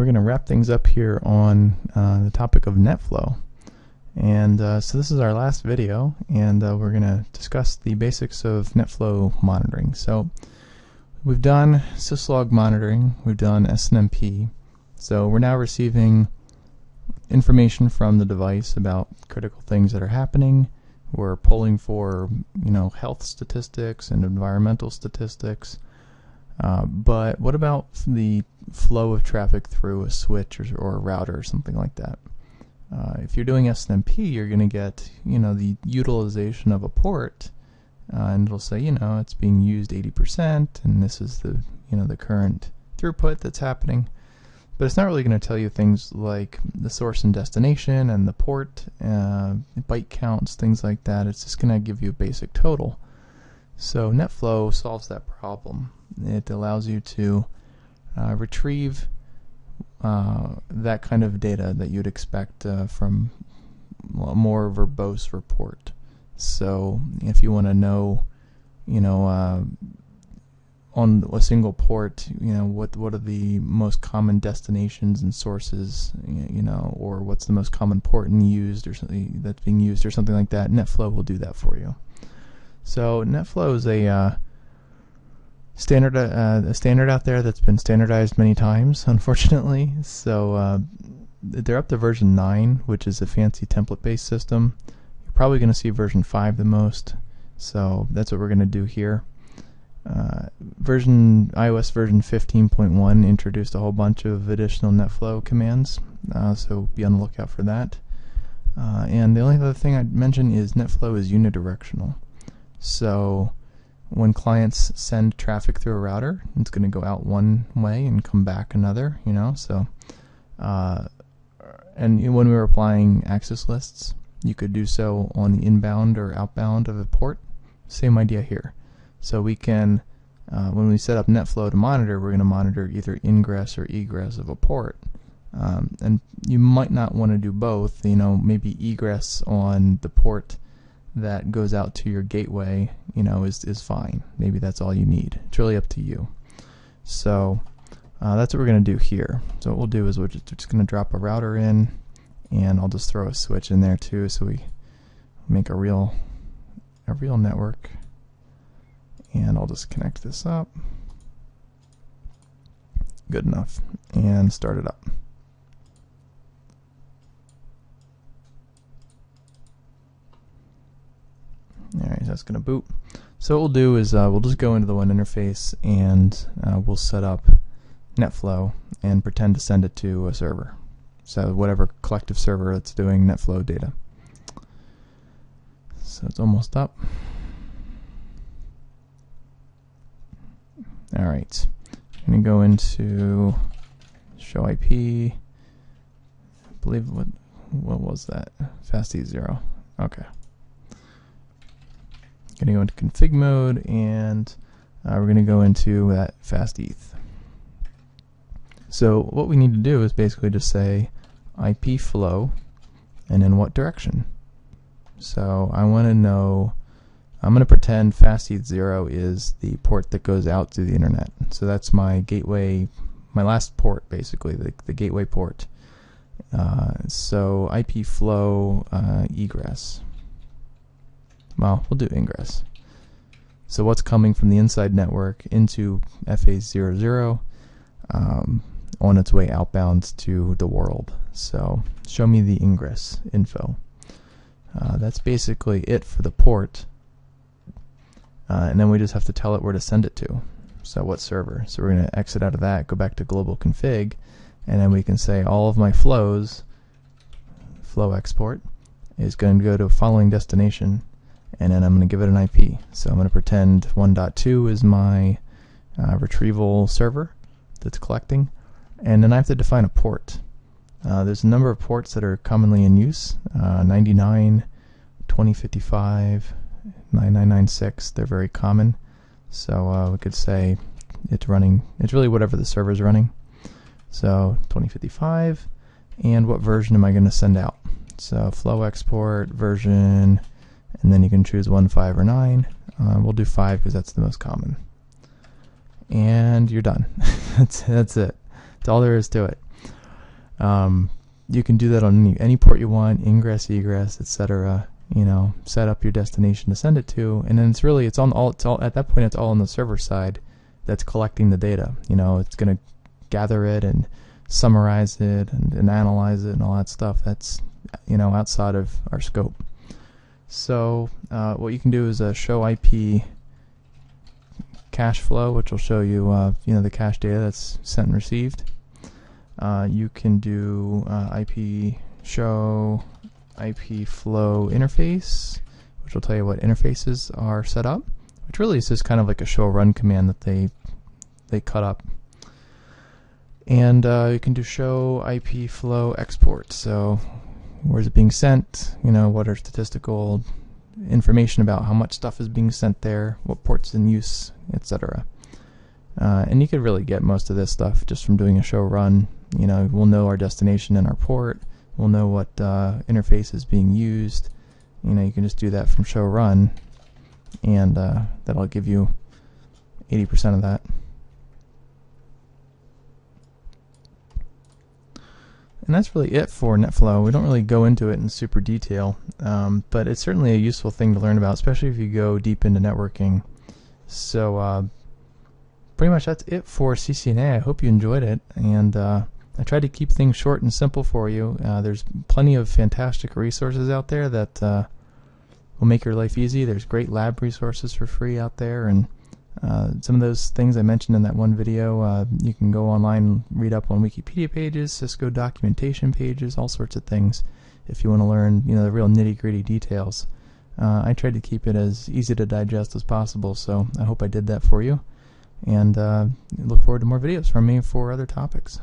we're going to wrap things up here on uh, the topic of NetFlow. And uh, so this is our last video, and uh, we're going to discuss the basics of NetFlow monitoring. So we've done syslog monitoring, we've done SNMP, so we're now receiving information from the device about critical things that are happening. We're pulling for, you know, health statistics and environmental statistics. Uh, but what about the flow of traffic through a switch or, or a router or something like that? Uh, if you're doing SNMP, you're going to get, you know, the utilization of a port, uh, and it'll say, you know, it's being used 80%, and this is the, you know, the current throughput that's happening. But it's not really going to tell you things like the source and destination and the port, uh, byte counts, things like that. It's just going to give you a basic total. So NetFlow solves that problem. It allows you to uh, retrieve uh, that kind of data that you'd expect uh, from a more verbose report. So if you want to know, you know, uh, on a single port, you know, what what are the most common destinations and sources, you know, or what's the most common port and used or something that's being used or something like that, NetFlow will do that for you. So NetFlow is a uh, standard uh, a standard out there that's been standardized many times, unfortunately. So uh, they're up to version 9, which is a fancy template-based system. You're probably going to see version 5 the most, so that's what we're going to do here. Uh, version IOS version 15.1 introduced a whole bunch of additional NetFlow commands, uh, so be on the lookout for that. Uh, and the only other thing I'd mention is NetFlow is unidirectional. So when clients send traffic through a router, it's going to go out one way and come back another, you know, so uh, and when we were applying access lists, you could do so on the inbound or outbound of a port. Same idea here. So we can, uh, when we set up NetFlow to monitor, we're going to monitor either ingress or egress of a port. Um, and you might not want to do both, you know, maybe egress on the port that goes out to your gateway, you know, is, is fine. Maybe that's all you need. It's really up to you. So uh, that's what we're going to do here. So what we'll do is we're just, just going to drop a router in, and I'll just throw a switch in there too, so we make a real a real network. And I'll just connect this up. Good enough. And start it up. That's going to boot. So what we'll do is uh, we'll just go into the one interface and uh, we'll set up NetFlow and pretend to send it to a server. So whatever collective server that's doing NetFlow data. So it's almost up. Alright, I'm going to go into show IP. I believe what what was that? Fast E zero. Okay going to go into config mode and uh, we're going to go into that fast eth. So what we need to do is basically just say IP flow and in what direction. So I want to know, I'm going to pretend fasteth0 is the port that goes out to the internet. So that's my gateway, my last port basically, the, the gateway port. Uh, so IP flow uh, egress. Well, we'll do ingress. So what's coming from the inside network into FA00 um, on its way outbound to the world. So show me the ingress info. Uh, that's basically it for the port. Uh, and then we just have to tell it where to send it to. So what server? So we're going to exit out of that, go back to global config, and then we can say all of my flows, flow export, is going to go to following destination and then I'm going to give it an IP. So I'm going to pretend 1.2 is my uh, retrieval server that's collecting, and then I have to define a port. Uh, there's a number of ports that are commonly in use, uh, 99, 2055, 9996, they're very common. So uh, we could say it's running, it's really whatever the server is running. So 2055, and what version am I going to send out? So flow export version and then you can choose 1, 5, or 9. Uh, we'll do 5 because that's the most common. And you're done. that's, that's it. That's all there is to it. Um, you can do that on any, any port you want, ingress, egress, etc. You know, set up your destination to send it to, and then it's really it's on all it's all at that point it's all on the server side that's collecting the data. You know, it's going to gather it and summarize it and, and analyze it and all that stuff. That's you know outside of our scope. So uh, what you can do is uh, show IP cache flow, which will show you uh, you know the cache data that's sent and received. Uh, you can do uh, IP show IP flow interface, which will tell you what interfaces are set up, which really is just kind of like a show run command that they they cut up. And uh, you can do show IP flow export. So where is it being sent? You know, what are statistical information about how much stuff is being sent there, what ports in use, etc. Uh, and you could really get most of this stuff just from doing a show run. You know, we'll know our destination and our port. We'll know what uh, interface is being used. You know, you can just do that from show run, and uh, that'll give you 80% of that. And that's really it for NetFlow. We don't really go into it in super detail, um, but it's certainly a useful thing to learn about, especially if you go deep into networking. So uh, pretty much that's it for CCNA. I hope you enjoyed it, and uh, I tried to keep things short and simple for you. Uh, there's plenty of fantastic resources out there that uh, will make your life easy. There's great lab resources for free out there, and uh, some of those things I mentioned in that one video, uh, you can go online and read up on Wikipedia pages, Cisco documentation pages, all sorts of things if you want to learn, you know, the real nitty-gritty details. Uh, I tried to keep it as easy to digest as possible, so I hope I did that for you. And uh, look forward to more videos from me for other topics.